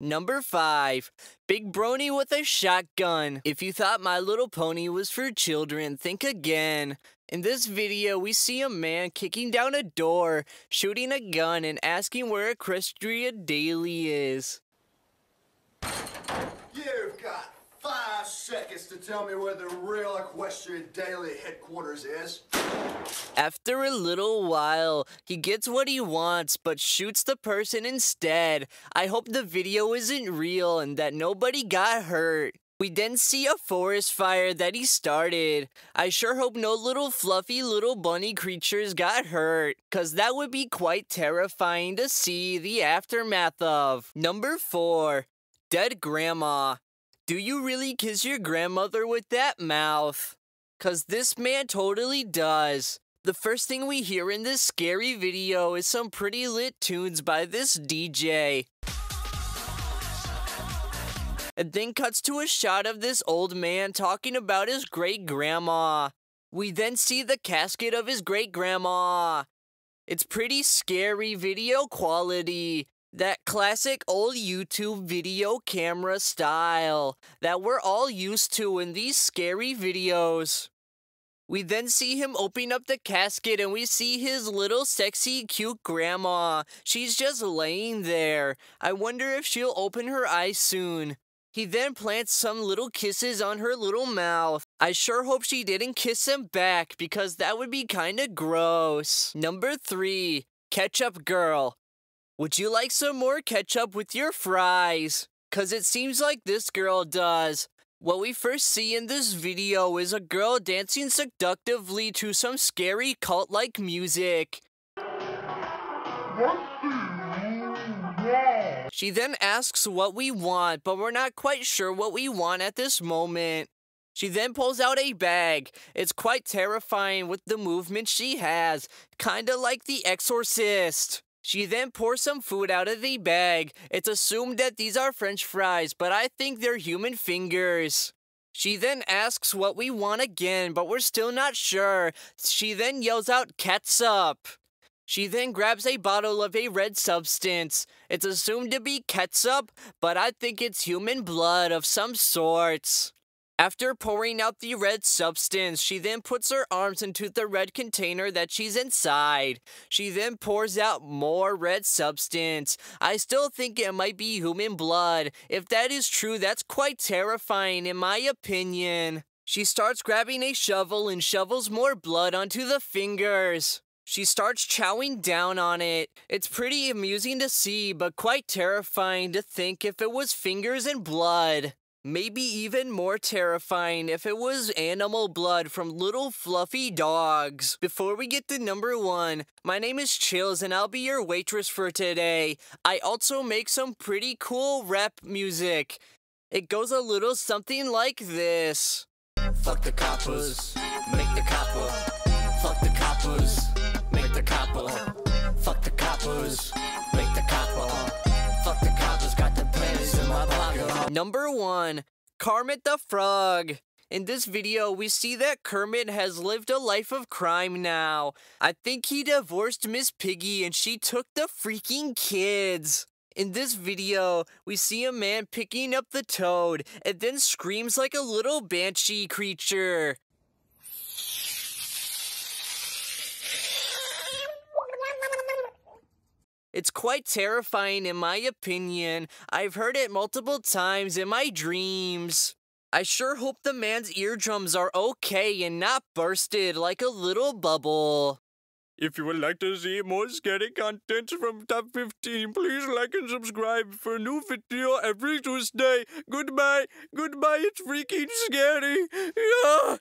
Number 5. Big Brony with a shotgun. If you thought My Little Pony was for children, think again. In this video, we see a man kicking down a door, shooting a gun, and asking where Equestria Daily is. Seconds to tell me where the real Equestria Daily headquarters is. After a little while, he gets what he wants but shoots the person instead. I hope the video isn't real and that nobody got hurt. We then see a forest fire that he started. I sure hope no little fluffy little bunny creatures got hurt, cause that would be quite terrifying to see the aftermath of. Number 4. Dead Grandma. Do you really kiss your grandmother with that mouth? Cause this man totally does. The first thing we hear in this scary video is some pretty lit tunes by this DJ. And then cuts to a shot of this old man talking about his great grandma. We then see the casket of his great grandma. It's pretty scary video quality. That classic old YouTube video camera style that we're all used to in these scary videos. We then see him open up the casket and we see his little sexy cute grandma. She's just laying there. I wonder if she'll open her eyes soon. He then plants some little kisses on her little mouth. I sure hope she didn't kiss him back because that would be kinda gross. Number 3. Ketchup Girl. Would you like some more ketchup with your fries? Cause it seems like this girl does. What we first see in this video is a girl dancing seductively to some scary cult-like music. She then asks what we want, but we're not quite sure what we want at this moment. She then pulls out a bag. It's quite terrifying with the movement she has, kinda like the exorcist. She then pours some food out of the bag. It's assumed that these are french fries, but I think they're human fingers. She then asks what we want again, but we're still not sure. She then yells out ketchup. She then grabs a bottle of a red substance. It's assumed to be ketchup, but I think it's human blood of some sorts. After pouring out the red substance, she then puts her arms into the red container that she's inside. She then pours out more red substance. I still think it might be human blood. If that is true, that's quite terrifying in my opinion. She starts grabbing a shovel and shovels more blood onto the fingers. She starts chowing down on it. It's pretty amusing to see, but quite terrifying to think if it was fingers and blood. Maybe even more terrifying if it was animal blood from little fluffy dogs. Before we get to number one, my name is Chills and I'll be your waitress for today. I also make some pretty cool rap music. It goes a little something like this. Fuck the coppers, make the copper. Fuck the coppers, Number one, Kermit the Frog. In this video, we see that Kermit has lived a life of crime now. I think he divorced Miss Piggy and she took the freaking kids. In this video, we see a man picking up the toad and then screams like a little banshee creature. It's quite terrifying in my opinion. I've heard it multiple times in my dreams. I sure hope the man's eardrums are okay and not bursted like a little bubble. If you would like to see more scary content from Top 15, please like and subscribe for new video every Tuesday. Goodbye. Goodbye. It's freaking scary. Yeah.